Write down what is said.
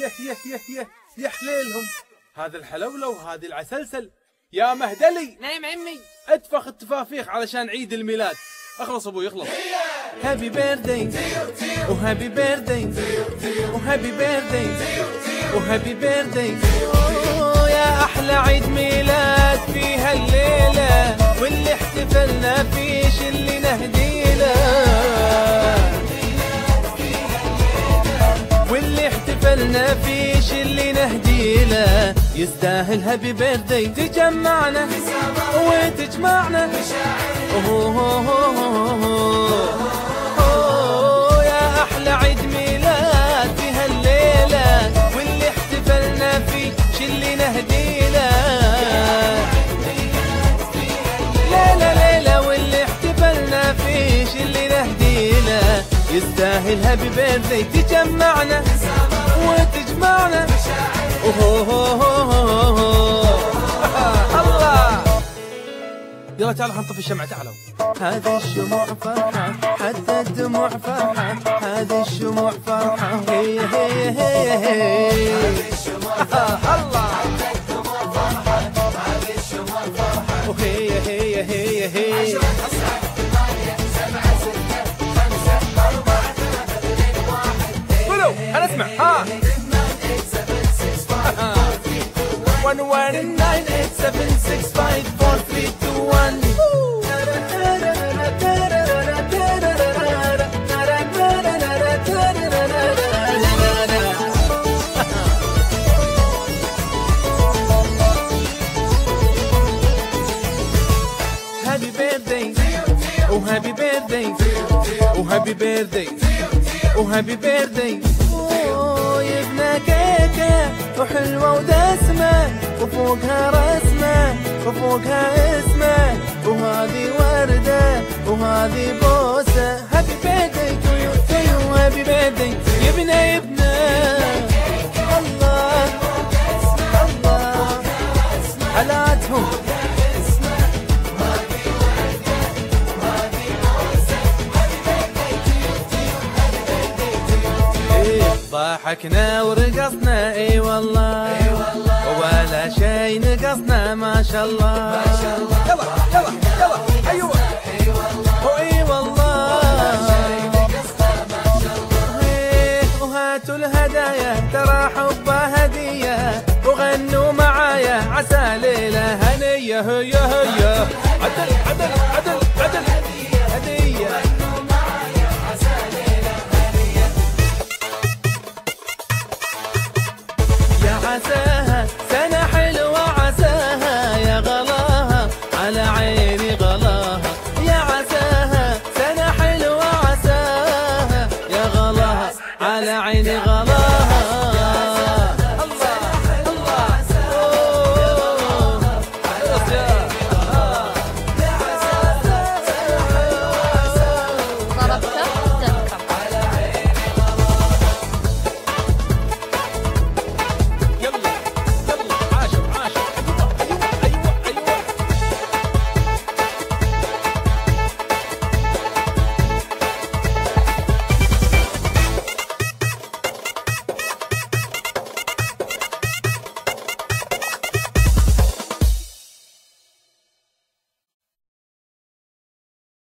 يه يه يه يه يا حليلهم هذا الحلولة وهذه العسلسل. يا مهدلي. نعم عمي. اتفخ التفافيخ علشان عيد الميلاد. أخلص أبوي اخلص هابي بيرثدي وهابي بيرثدي وهابي بيرثدي وهابي بيرثدي يا أحلى عيد ميلاد في هالليلة واللي احتفلنا فيه اللي احتفلنا فيه ش اللي نهديله يستاهل هابي بيرثدي تجمعنا وتجمعنا. أوه أوه يا أحلى عيد ميلاد في هالليلة واللي احتفلنا هابي بيرثدي تجمعنا. يلا تعالوا حنطفي الشمعة تعالوا هذه الشموع فرحة حتى الدموع فرحة هذه الشموع فرحة هي هي هي هي الله One one nine eight seven six five four three two one. Happy birthday, oh happy birthday, oh happy birthday, oh happy birthday. أوه، يبنى كيكة وحلوة ودسمة وفوقها رسمة وفوقها اسمة وهذه وردة وهذه بوسة. happy birthday to you to you happy الله الله. حلاتهم إيه، ضحكنا ورقصنا إي والله. نقصنا ما شاء الله ما شاء الله. يلا يلا يلا أيوه أي والله. وهاتوا الهدايا ترى حبه هدية وغنوا معايا عسى ليلة هنية على عيني غلاها